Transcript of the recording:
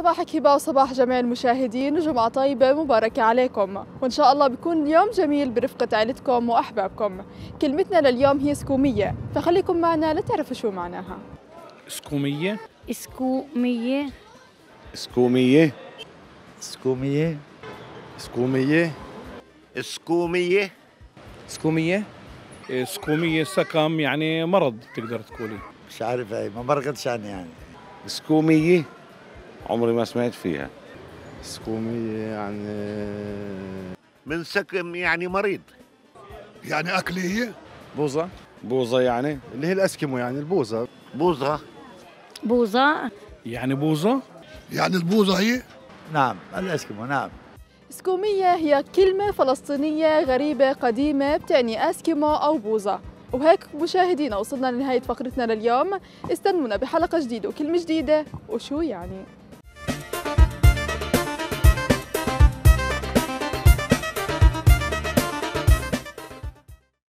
صباحك هبة وصباح جميع المشاهدين وجمعة طيبة مباركة عليكم. وإن شاء الله بيكون اليوم جميل برفقة عائلتكم وأحبابكم. كلمتنا لليوم هي سكومية فخليكم معنا لتعرفوا شو معناها. سكومية؟ سكومية. سكومية. سكومية. سكومية. سكومية. إيه، سكومية سكم يعني مرض تقدر تقولي. مش عارف هاي ما برقدش عني يعني. سكومية. عمري ما سمعت فيها. سكومية يعني. من سكم يعني مريض. يعني أكلية بوظة بوظة يعني؟ اللي هي الأسكيمو يعني البوظة بوظة بوظة يعني بوظة يعني البوظة هي؟ نعم الأسكيمو نعم. سكومية هي كلمة فلسطينية غريبة قديمة بتعني أسكيمو أو بوظة وهيك مشاهدينا وصلنا لنهاية فقرتنا لليوم. استنونا بحلقة جديدة وكلمة جديدة وشو يعني؟